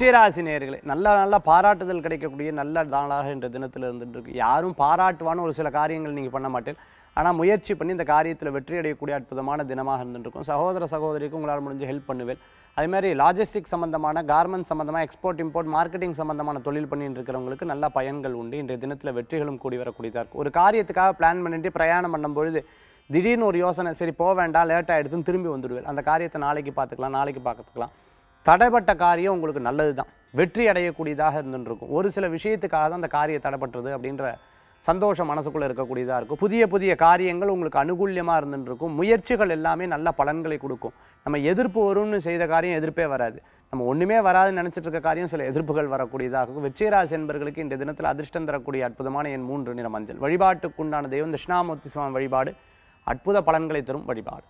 விருச்சிகராசி நேர்களே நல்ல நல்ல பாராட்டுதல் கிடைக்கக்கூடிய நல்ல நாளாக இன்ற தினத்தில் இருந்துட்டு இருக்கு யாரும் பாராட்டுவான ஒரு சில காரியங்கள் நீங்கள் பண்ண மாட்டேன் ஆனால் முயற்சி பண்ணி இந்த காரியத்தில் வெற்றி அடையக்கூடிய அற்புதமான தினமாக இருந்துருக்கும் சகோதர சகோதரிக்கு உங்களால் முடிஞ்சு ஹெல்ப் பண்ணுவேன். அதே மாதிரி லாஜிஸ்டிக் சம்பந்தமான கார்மெண்ட் சம்மந்தமாக எக்ஸ்போர்ட் இம்போர்ட் மார்க்கெட்டிங் சம்பந்தமான தொழில் பண்ணிட்டு இருக்கிறவங்களுக்கு நல்ல பயன்கள் உண்டு. இன்றைய தினத்தில் வெற்றிகளும் கூடி வரக்கூடியதாக இருக்கும். ஒரு காரியத்துக்காக பிளான் பண்ணிட்டு பிரயாணம் பண்ணும்பொழுது திடீர்னு ஒரு யோசனை சரி போக வேண்டாம் லேட் ஆகிடுதுன்னு திரும்பி வந்துடுவேன். அந்த காரியத்தை நாளைக்கு பார்த்துக்கலாம் நாளைக்கு பார்த்துக்கலாம். தடைப்பட்ட காரியம் உங்களுக்கு நல்லது தான் வெற்றி அடையக்கூடியதாக இருந்துருக்கும் ஒரு சில விஷயத்துக்காக தான் அந்த காரியம் தடைப்பட்டுறது அப்படின்ற சந்தோஷம் மனசுக்குள்ளே இருக்கக்கூடியதாக இருக்கும். புதிய புதிய காரியங்கள் உங்களுக்கு அனுகூல்யமாக இருந்துருக்கும் முயற்சிகள் எல்லாமே நல்ல பலன்களை கொடுக்கும். நம்ம எதிர்ப்பு வரும்னு செய்த காரியம் எதிர்ப்பே வராது. நம்ம ஒன்றுமே வராதுன்னு நினச்சிட்டு இருக்க காரியம் சில எதிர்ப்புகள் வரக்கூடியதாக இருக்கும். வெற்றிராசி என்பவர்களுக்கு இந்த தினத்தில் அதிர்ஷ்டம் தரக்கூடிய அற்புதமான என் மூன்று நிற மஞ்சள். வழிபாட்டுக்குண்டான தெய்வம் தட்சிணாமூர்த்தி சுவாமி வழிபாடு அற்புத பலன்களை தரும் வழிபாடு.